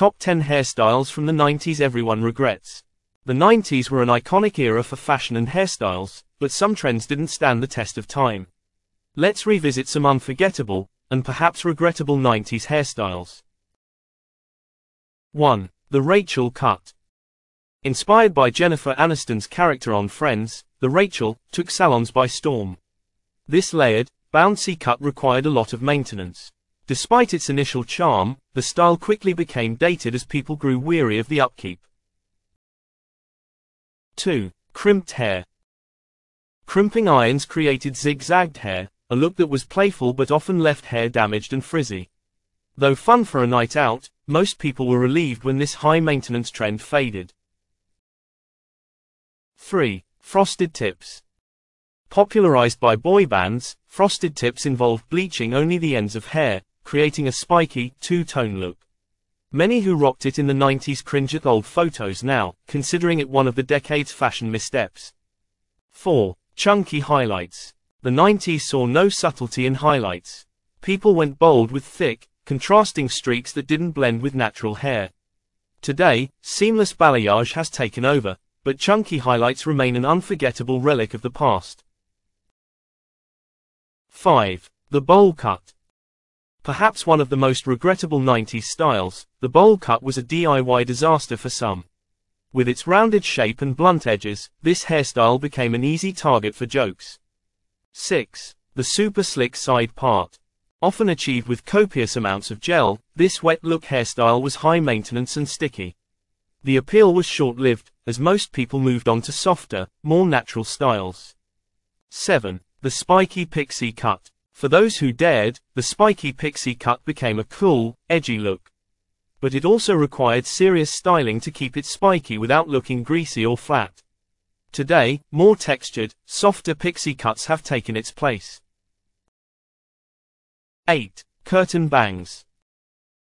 Top 10 Hairstyles from the 90s Everyone Regrets. The 90s were an iconic era for fashion and hairstyles, but some trends didn't stand the test of time. Let's revisit some unforgettable, and perhaps regrettable 90s hairstyles. 1. The Rachel Cut. Inspired by Jennifer Aniston's character on Friends, the Rachel took salons by storm. This layered, bouncy cut required a lot of maintenance. Despite its initial charm, the style quickly became dated as people grew weary of the upkeep. 2. Crimped hair. Crimping irons created zigzagged hair, a look that was playful but often left hair damaged and frizzy. Though fun for a night out, most people were relieved when this high-maintenance trend faded. 3. Frosted tips. Popularized by boy bands, frosted tips involved bleaching only the ends of hair, creating a spiky, two-tone look. Many who rocked it in the 90s cringe at old photos now, considering it one of the decade's fashion missteps. 4. Chunky highlights. The 90s saw no subtlety in highlights. People went bold with thick, contrasting streaks that didn't blend with natural hair. Today, seamless balayage has taken over, but chunky highlights remain an unforgettable relic of the past. 5. The bowl cut. Perhaps one of the most regrettable 90s styles, the bowl cut was a DIY disaster for some. With its rounded shape and blunt edges, this hairstyle became an easy target for jokes. 6. The super slick side part. Often achieved with copious amounts of gel, this wet look hairstyle was high maintenance and sticky. The appeal was short-lived, as most people moved on to softer, more natural styles. 7. The spiky pixie cut. For those who dared, the spiky pixie cut became a cool, edgy look. But it also required serious styling to keep it spiky without looking greasy or flat. Today, more textured, softer pixie cuts have taken its place. 8. Curtain Bangs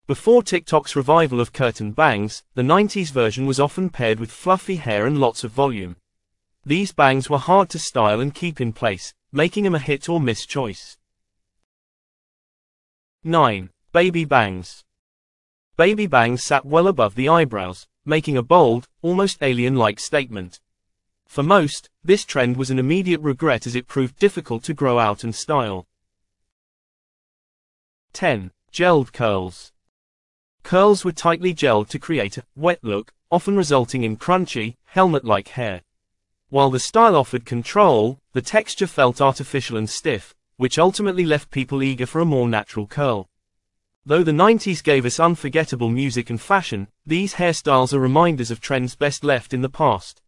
Before TikTok's revival of curtain bangs, the 90s version was often paired with fluffy hair and lots of volume. These bangs were hard to style and keep in place, making them a hit or miss choice. 9. Baby bangs. Baby bangs sat well above the eyebrows, making a bold, almost alien-like statement. For most, this trend was an immediate regret as it proved difficult to grow out and style. 10. Gelled curls. Curls were tightly gelled to create a wet look, often resulting in crunchy, helmet-like hair. While the style offered control, the texture felt artificial and stiff, which ultimately left people eager for a more natural curl. Though the 90s gave us unforgettable music and fashion, these hairstyles are reminders of trends best left in the past.